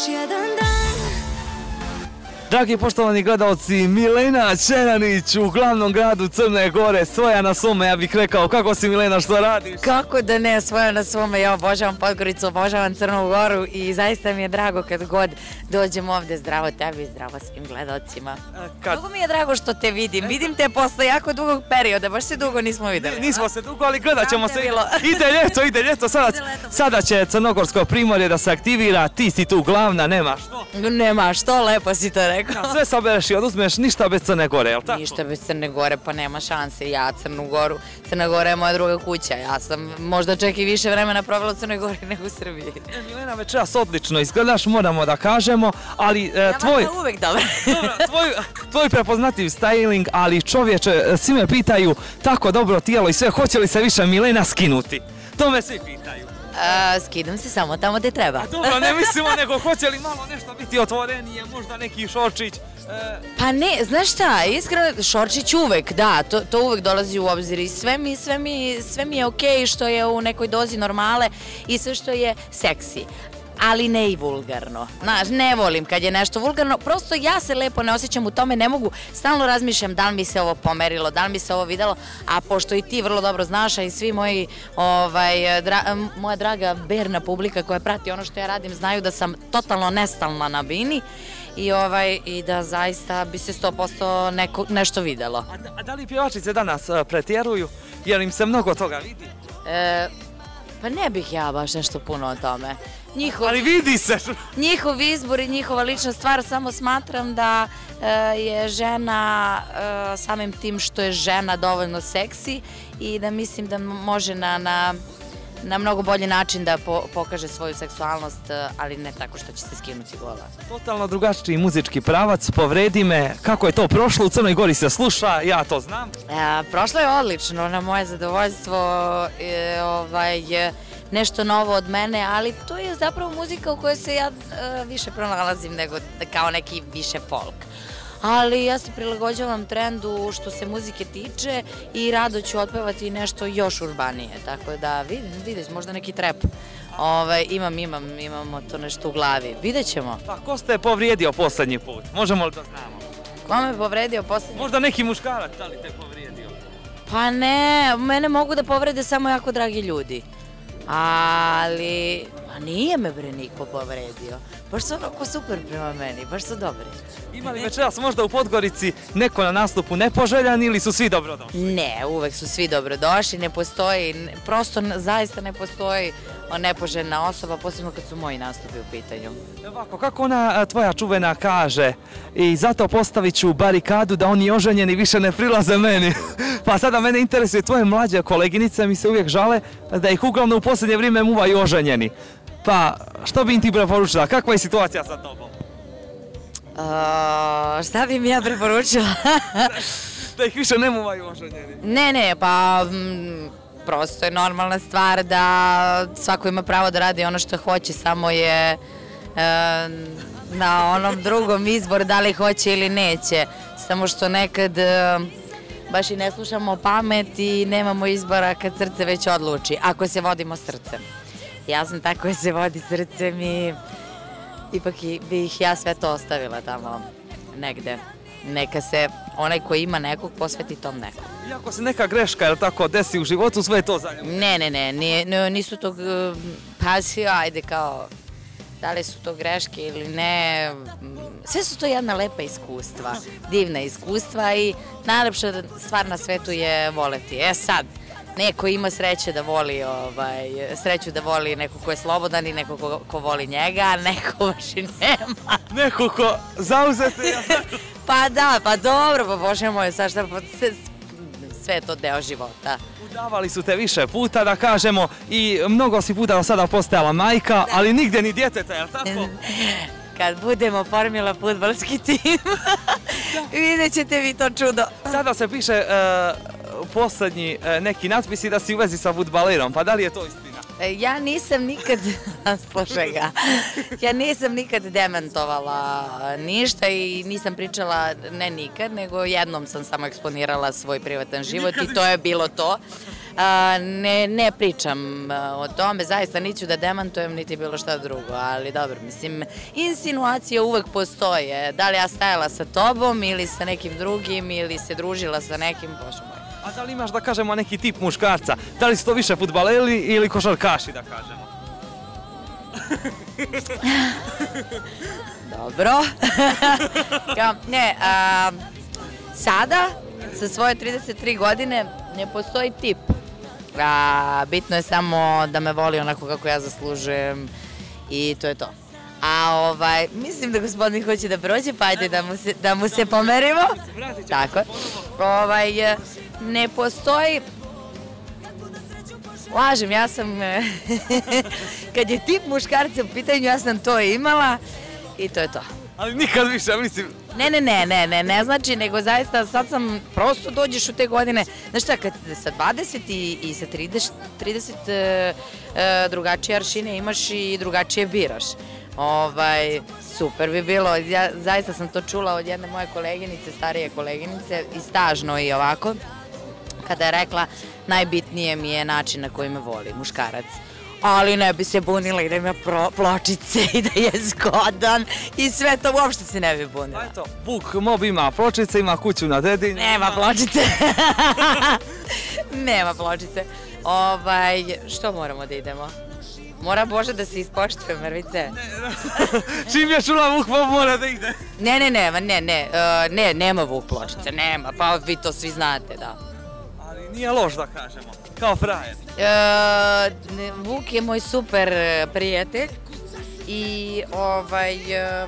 Još jedan dan Dragi poštovani gledalci, Milena Čeranić u glavnom gradu Crne Gore, svoja na svome, ja bih rekao. Kako si Milena, što radiš? Kako da ne, svoja na svome, ja obožavam Podgoricu, obožavam Crnu Goru i zaista mi je drago kad god dođem ovde, zdravo tebi i zdravo svim gledalcima. Kad... Mnogo mi je drago što te vidim, vidim te posle jako dugog perioda, baš se dugo nismo videli. Nismo se dugo, ali gledat ćemo se. bilo. Ide ljeto, ide ljeto, sada, sada će Crnogorsko primorje da se aktivira, ti si tu glavna, nemaš što. Nema, što lepo si to rekao. Sve sabereš i oduzmeš, ništa bez Crne Gore, jel tako? Ništa bez Crne Gore, pa nema šanse. Ja Crnu Goru, Crna Gora je moja druga kuća. Ja sam možda čak i više vremena provela u Crnoj Gori nego u Srbiji. E, Milena, večeras odlično izgledaš, moramo da kažemo, ali e, tvoj... Ja uvek dobro. Dobro, tvoj, tvoj prepoznativ styling, ali čovječe, svi me pitaju tako dobro tijelo i sve, hoće li se više Milena skinuti? To me svi pitaju. A, skidam se samo tamo gde treba. A dobro, ne mislimo nego hoće li malo nešto biti otvorenije, možda neki šorčić. e, Pa ne, znaš šta, iskreno, Šorčić uvek, da, to, to uvek dolazi u obzir i sve mi, sve mi, sve mi je okej što je u nekoj dozi normale i sve što je seksi ali ne i vulgarno. Znaš, ne volim kad je nešto vulgarno, prosto ja se lepo ne osjećam u tome, ne mogu, stalno razmišljam da li mi se ovo pomerilo, da li mi se ovo videlo, a pošto i ti vrlo dobro znaš, a i svi moji, ovaj, dra- moja draga berna publika koja prati ono što ja radim, znaju da sam totalno nestalna na bini i, ovaj, i da zaista bi se 100% neko, nešto videlo. a, da- a da li pjevačice danas e, pretjeruju? Jer im se mnogo toga vidi. E, pa ne bih ja baš nešto puno o tome. Njihov, Ali vidi se! njihov izbor i njihova lična stvar, samo smatram da e, je žena e, samim tim što je žena dovoljno seksi i da mislim da može na, na, na mnogo bolji način da po- pokaže svoju seksualnost, e, ali ne tako što će se skinuti gola. Totalno drugačiji muzički pravac, povredi me, kako je to prošlo, u Crnoj Gori se sluša, ja to znam. E, prošlo je odlično, na moje zadovoljstvo, e, ovaj, nešto novo od mene, ali to je zapravo muzika u kojoj se ja e, više pronalazim nego kao neki više folk. Ali ja se prilagođavam trendu što se muzike tiče i rado ću otpevati nešto još urbanije, tako da vidim, vidiš, možda neki trep. Ovaj, imam, imam, imamo to nešto u glavi. Vidjet ćemo. Pa ko ste povrijedio posljednji put? Možemo li da znamo? Ko me povredio posljednji? Možda neki muškarac, da li te povrijedio? Pa ne, mene mogu da povrede samo jako dragi ljudi. Ali, pa nije me bre niko povredio. Baš su onako super prema meni, baš su dobri. Ima li večeras možda u Podgorici neko na nastupu nepoželjan ili su svi dobrodošli? Ne, uvek su svi dobrodošli, ne postoji, prosto zaista ne postoji nepoželjna osoba, posebno kad su moji nastupi u pitanju. Ovako, kako ona tvoja čuvena kaže, i zato postavit ću barikadu da oni oženjeni više ne prilaze meni. pa sada mene interesuje, tvoje mlađe koleginice mi se uvijek žale da ih uglavnom u posljednje vrijeme muvaju oženjeni. Pa, što bi im ti preporučila? Kakva je situacija sa tobom? Šta bi mi ja preporučila? Da ih više ne muvaju oženjeni. Ne, ne, pa prosto je normalna stvar da svako ima pravo da radi ono što hoće, samo je e, na onom drugom izbor da li hoće ili neće. Samo što nekad e, baš i ne slušamo pamet i nemamo izbora kad srce već odluči, ako se vodimo srcem. Ja sam tako se vodi srcem i ipak bih ja sve to ostavila tamo negde. Neka se onaj ko ima nekog posveti tom nekom. Iako se neka greška, jel tako, desi u životu, sve je to za nju. Ne, ne, ne, nije, nisu to, g- pa si, ajde kao, da li su to greške ili ne, sve su to jedna lepa iskustva, divna iskustva i najlepša stvar na svetu je voleti. E sad, neko ima sreće da voli, ovaj, sreću da voli neko ko je slobodan i neko ko, ko voli njega, a neko baš i nema. Neko ko zauzete? Pa da, pa dobro, pa bože moj, sad šta, pa sve, sve je to deo života. Udavali su te više puta, da kažemo, i mnogo si puta do sada postajala majka, ali nigdje ni djeteta, jel tako? Kad budemo formila futbalski tim, vidjet ćete vi to čudo. Sada se piše e, posljednji e, neki natpisi da si u vezi sa futbalerom, pa da li je to istina? E, Ja nisam nikad, slušaj ga, ja nisam nikad demantovala ništa i nisam pričala, ne nikad, nego jednom sam samo eksponirala svoj privatan život i to je bilo to. Ne, ne pričam a, o tome, zaista niću da demantujem niti bilo šta drugo, ali dobro, mislim, insinuacije uvek postoje. Da li ja stajala sa tobom ili sa nekim drugim ili se družila sa nekim, bože moj. A da li imaš da kažemo neki tip muškarca? Da li su to više futbaleri ili košarkaši da kažemo? Dobro. Ne, a, sada, sa svoje 33 godine, ne postoji tip. A, bitno je samo da me voli onako kako ja zaslužujem i to je to. A ovaj, mislim da gospodin hoće da prođe, pa ajde da mu se, da mu se pomerimo. Tako. Ovaj, ne postoji. Lažem, ja sam, e, kad je tip muškarca u pitanju, ja sam to imala i to je to. Ali nikad više, mislim, Ne, ne, ne, ne, ne, ne znači, nego zaista sad sam, prosto dođeš u te godine, znaš šta, kad sa 20 i, i sa 30, 30 e, e, drugačije aršine imaš i drugačije biraš. Ovaj, super bi bilo, ja zaista sam to čula od jedne moje koleginice, starije koleginice, i stažno i ovako, kada je rekla najbitnije mi je način na koji me voli, muškarac. Ali ne bi se bunila i da ima pločice i da je zgodan i sve to uopšte se ne bi bunila. pa eto, Vuk Mob ima pločice, ima kuću na Dedinju. Nema pločice. Nema pločice. Ovaj, što moramo da idemo? Mora Bože da se ispoštuje, mrvice. Čim je čula Vuk Mob mora da ide. Ne, ne, ne, ne, ne, e, ne, nema Vuk pločice, nema, pa vi to svi znate, da. Nije loš da kažemo, kao frajer. E, Vuk je moj super e, prijatelj i ovaj, e,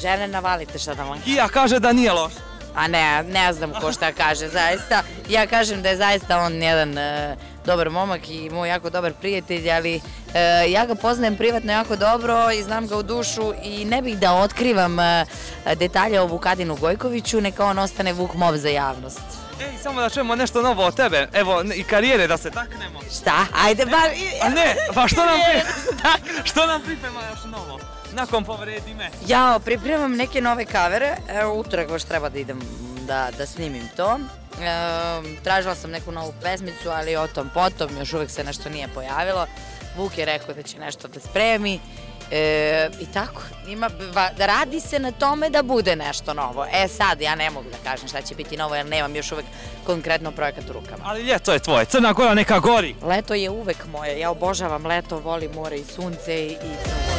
žene navalite šta da vam kažem. Kija kaže da nije loš. A ne, ne znam ko šta kaže, zaista. Ja kažem da je zaista on jedan e, dobar momak i moj jako dobar prijatelj, ali e, ja ga poznajem privatno jako dobro i znam ga u dušu i ne bih da otkrivam e, detalje o Vukadinu Gojkoviću, neka on ostane Vuk Mob za javnost. Ej, samo da čujemo nešto novo od tebe. Evo, i karijere da se taknemo. Šta? Ajde, bar... A ne, pa što nam, pri... što nam novo? Nakon povredi me. Jao, pripremam neke nove kavere, evo utorak baš treba da idem da, da snimim to. E, tražila sam neku novu pesmicu, ali o tom potom, još uvek se nešto nije pojavilo. Vuk je rekao da će nešto da spremi. E, I tako, ima, va, da radi se na tome da bude nešto novo. E sad, ja ne mogu da kažem šta će biti novo, jer nemam još uvek konkretno projekat u rukama. Ali ljeto je tvoje, Crna Gora neka gori. Leto je uvek moje, ja obožavam leto, volim more i sunce i, i